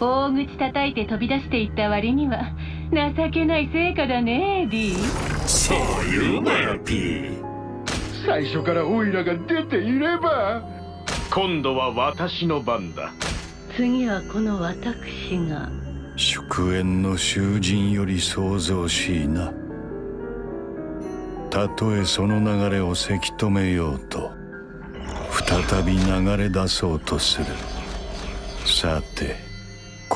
大口叩いて飛び出していった割には情けない成果だねエディそういうなよピー最初からオイラが出ていれば。今度は私の番だ。次はこの私が。祝宴の囚人より創造しいな。たとえその流れをせき止めようと再び流れ出そうとする。さて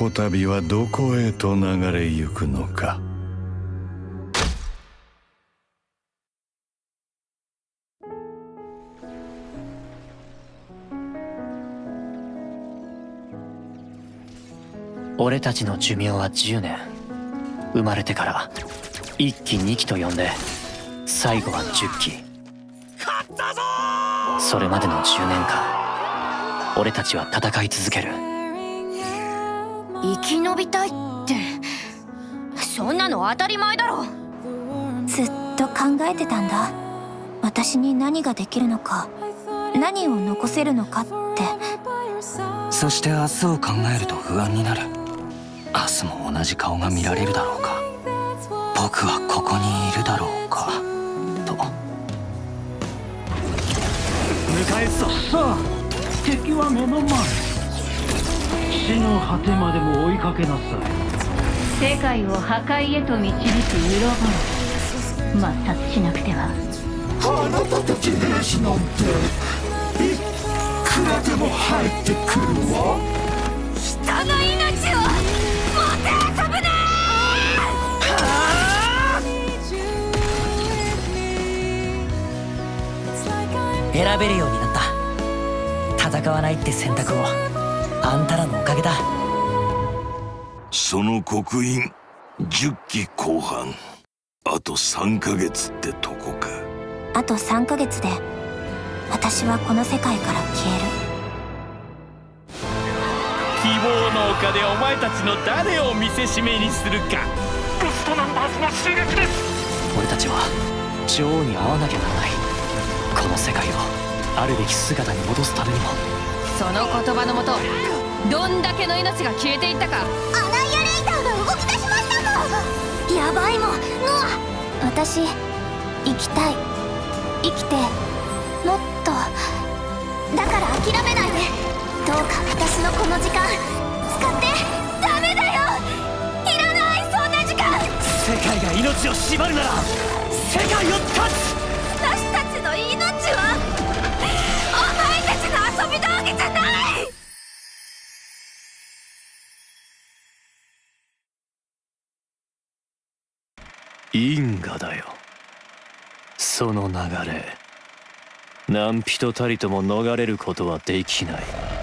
こたびはどこへと流れゆくのか。俺たちの寿命は10年。生まれてから1期2期と呼んで最後は10期。それまでの10年間俺たちは戦い続ける生き延びたいって。そんなの当たり前だろ。ずっと考えてたんだ。私に何ができるのか。何を残せるのかって。そして明日を考えると不安になる。明日も同じ顔が見られるだろうか。僕はここにいるだろうか。と。迎えぞ。さあ。敵は目の前死の果てまでも追いかけなさい。世界を破壊へと導くウロボロ抹殺しなくては。あなたたち兵士なんていくらでも入ってくるわ。人の命をもてあそぶな選べるようになった。戦わないって選択をあんたらのおかげだ。その刻印10期後半。あと3ヶ月ってとこか。あと3ヶ月で私はこの世界から消える。希望の丘でお前たちの誰を見せしめにするか。ゴストナンバーズの襲撃です。俺たちは女王に会わなきゃならない。この世界をあるべき姿に戻すためにもその言葉のもとどんだけの命が消えていったか。アナイアレーターが動き出しましたもん。やばいもん。ノア私生きたい。生きてもっと。だから諦めないで。どうか私のこの時間使って。ダメだよ。いらないそんな時間。世界が命を縛るなら世界を断つ。私たちの命は因果だよ。その流れ何人たりとも逃れることはできない。